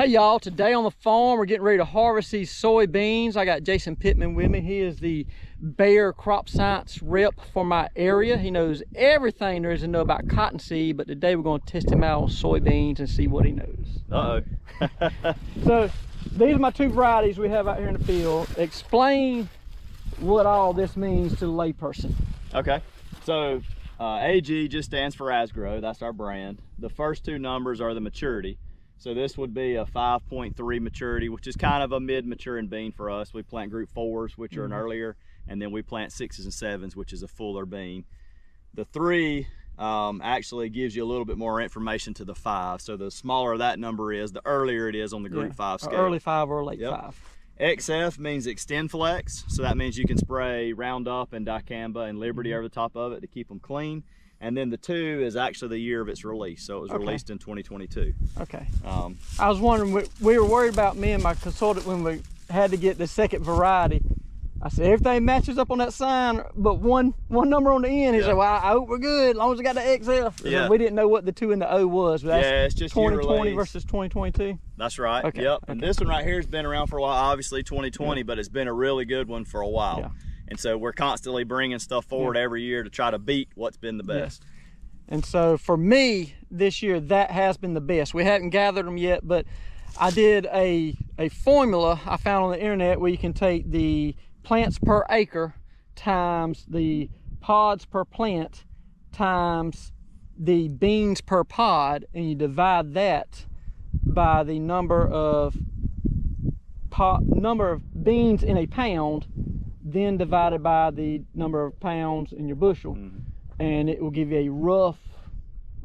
Hey y'all, today on the farm, we're getting ready to harvest these soybeans. I got Jason Pittman with me. He is the Bayer Crop Science rep for my area. He knows everything there is to know about cottonseed, but today we're gonna test him out on soybeans and see what he knows. Uh-oh. so, these are my two varieties we have out here in the field. Explain what all this means to the layperson. Okay, so uh, AG just stands for Asgrow, that's our brand. The first two numbers are the maturity. So this would be a 5.3 maturity, which is kind of a mid-maturing bean for us. We plant group fours, which are an Mhm. earlier, and then we plant sixes and sevens, which is a fuller bean. The three um, actually gives you a little bit more information to the five. So the smaller that number is, the earlier it is on the group Yeah, five scale. Early five or late Yep. five. XF means XtendFlex, so that means you can spray Roundup and dicamba and Liberty Mhm. over the top of it to keep them clean. And then the two is actually the year of its release, so it was Okay. released in 2022. Okay. Um, I was wondering, we, we were worried about me and my consultant when we had to get the second variety. I said, everything matches up on that sign, but one one number on the end. He Yeah. said, well, I hope we're good, as long as we got the XL. Yeah. We didn't know what the two and the O was, but that's yeah, it's just 2020 versus 2022. That's right. Okay, Yep. And this one right here has been around for a while. Obviously 2020, but it's been a really good one for a while. Yeah. And so we're constantly bringing stuff forward every year to try to beat what's been the Yeah. best. And so for me this year, that has been the best. We haven't gathered them yet, but I did a, a formula I found on the internet where you can take the plants per acre times the pods per plant times the beans per pod, and you divide that by the number of pot, number of beans in a pound, then divided by the number of pounds in your bushel. Mhm. and it will give you a rough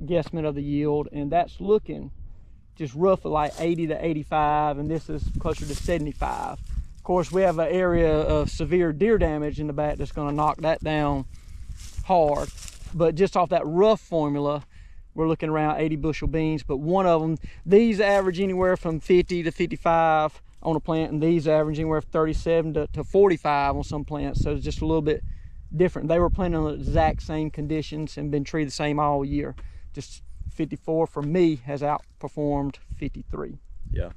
guesstimate of the yield. And that's looking just roughly like 80 to 85 and this is closer to 75 of course we have an area of severe deer damage in the back that's going to knock that down hard. But just off that rough formula we're looking around 80 bushel beans. But one of them these average anywhere from 50 to 55 on a plant and these average anywhere from 37 to, to 45 on some plants so it's just a little bit different. They were planting on the exact same conditions and been treated the same all year. Just 54 for me has outperformed 53. Yeah.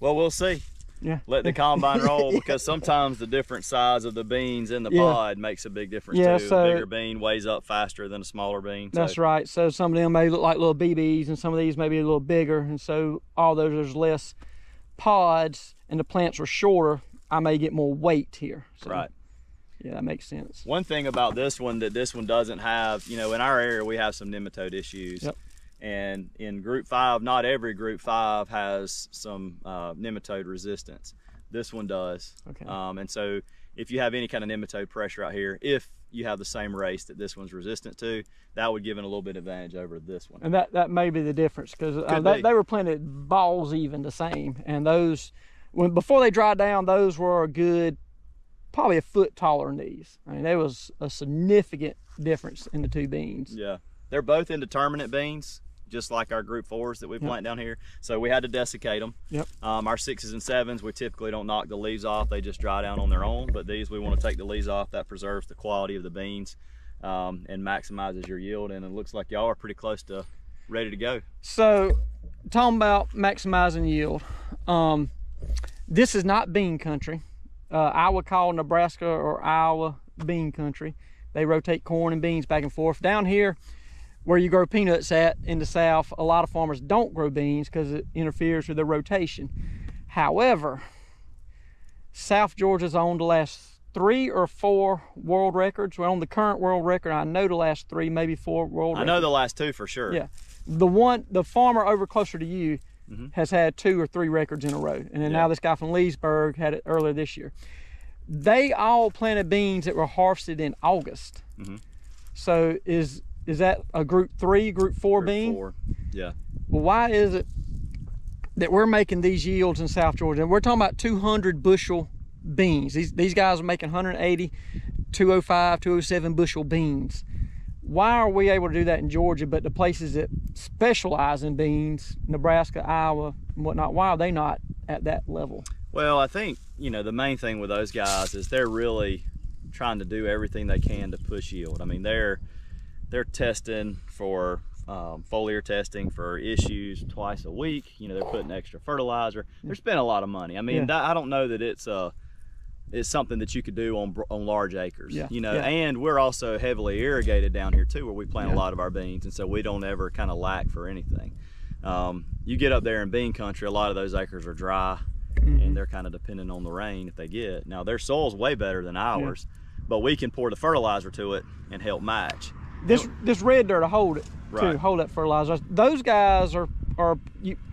Well, we'll see. Yeah. Let the combine roll because sometimes the different size of the beans in the Yeah. pod makes a big difference Yeah, too. so- a bigger bean weighs up faster than a smaller bean. That's so, right. So some of them may look like little BBs and some of these may be a little bigger. And so all those there's less pods and the plants are shorter. I may get more weight here. So, Right. Yeah, that makes sense. One thing about this one that this one doesn't have, you know, in our area we have some nematode issues. Yep. And in group five, not every group five has some uh, nematode resistance. This one does. Okay. Um, and so if you have any kind of nematode pressure out here, if you have the same race that this one's resistant to, that would give it a little bit of advantage over this one. And that, that may be the difference because uh, they, be. they were planted balls even the same. And those, when before they dried down, those were a good, probably a foot taller than these. I mean, there was a significant difference in the two beans. Yeah, they're both indeterminate beans, just like our group fours that we Yep. plant down here. So we had to desiccate them. Yep. Um, our sixes and sevens, we typically don't knock the leaves off; they just dry down on their own. But these, we want to take the leaves off. That preserves the quality of the beans um, and maximizes your yield. And it looks like y'all are pretty close to ready to go. So, talking about maximizing yield, um, this is not bean country. Uh, I would call Nebraska or Iowa bean country. They rotate corn and beans back and forth. Down here, where you grow peanuts at in the south, a lot of farmers don't grow beans because it interferes with their rotation. However, South Georgia's owned the last three or four world records. We're on the current world record. I know the last three, maybe four world I records know the last two for sure. Yeah. the one the farmer over closer to you Mhm. has had two or three records in a row and then Yeah. now this guy from leesburg had it earlier this year they all planted beans that were harvested in august Mhm. so is is that a group three group four Group bean Four. Yeah. well why is it that we're making these yields in south georgia and we're talking about 200 bushel beans these these guys are making 180 205 207 bushel beans why are we able to do that in Georgia, but the places that specialize in beans, Nebraska, Iowa, and whatnot, why are they not at that level? Well, I think, you know, the main thing with those guys is they're really trying to do everything they can to push yield. I mean, they're they're testing for um, foliar testing for issues twice a week. You know, they're putting extra fertilizer. They're spending a lot of money. I mean, Yeah. that, I don't know that it's uh, it's something that you could do on on large acres. Yeah, You know, yeah. and we're also heavily irrigated down here too, where we plant a lot of our beans, and so we don't ever kind of lack for anything. Um, you get up there in bean country, a lot of those acres are dry, Mhm. and they're kind of dependent on the rain if they get. Now their soil's way better than ours, but we can pour the fertilizer to it and help match. This this red dirt will hold it too, Right. hold that fertilizer. Those guys are are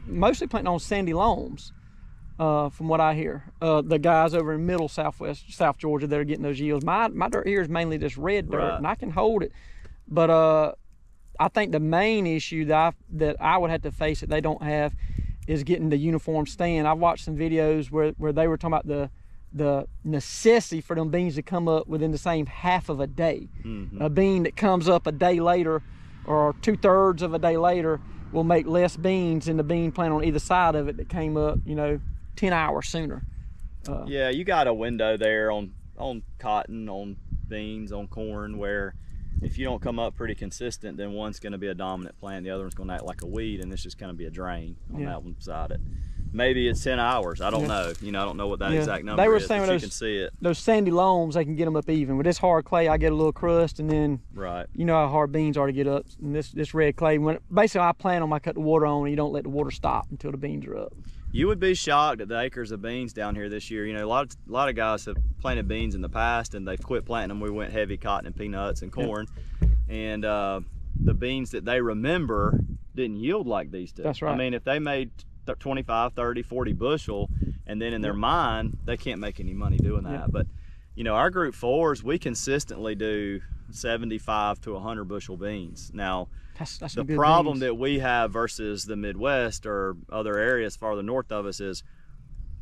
mostly planting on sandy loams, uh, from what I hear. Uh, the guys over in middle southwest South Georgia that are getting those yields. My my dirt here is mainly just red dirt, Right. and I can hold it. But uh, I think the main issue that I, that I would have to face that they don't have is getting the uniform stand. I've watched some videos where, where they were talking about the the necessity for them beans to come up within the same half of a day. Mhm. A bean that comes up a day later or two thirds of a day later will make less beans than the bean plant on either side of it that came up, you know, 10 hours sooner. Uh, Yeah, you got a window there on on cotton, on beans, on corn, where if you don't come up pretty consistent, then one's going to be a dominant plant, the other one's going to act like a weed, and this is going to be a drain on Yeah. that one side it. Maybe it's ten hours. I don't Yeah. know. You know, I don't know what that Yeah. exact They number were is. saying when you can see it. Those sandy loams, they can get them up even. With this hard clay, I get a little crust, and then Right. you know how hard beans are to get up. And this this red clay, when basically I plant them, I cut the water on, and you don't let the water stop until the beans are up. You would be shocked at the acres of beans down here this year. You know, a lot of a lot of guys have planted beans in the past and they've quit planting them. We went heavy cotton and peanuts and Yeah. corn, and uh, the beans that they remember didn't yield like these do. That's right. I mean, if they made 25, 30, 40 bushel, and then in their mind they can't make any money doing that. Yeah. But you know, our group fours, we consistently do 75 to 100 bushel beans. Now, That's that's the problem beans. that we have versus the Midwest or other areas farther north of us is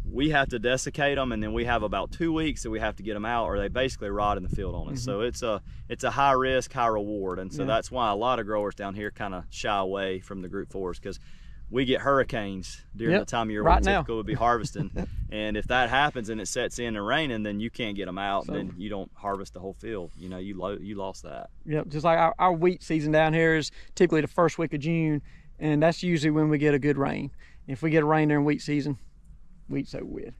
we have to desiccate them, and then we have about two weeks that we have to get them out, or they basically rot in the field on us. So it's a it's a high risk, high reward, and so Mm-hmm. Yeah. that's why a lot of growers down here kind of shy away from the group fours because we get hurricanes during Yep, the time of year right we now. typically would be harvesting, and if that happens and it sets in and raining, then you can't get them out. So- then you don't harvest the whole field. You know, you lo- you lost that. Yep, just like our, our wheat season down here is typically the first week of June, and that's usually when we get a good rain. If we get a rain during wheat season, wheat's over with.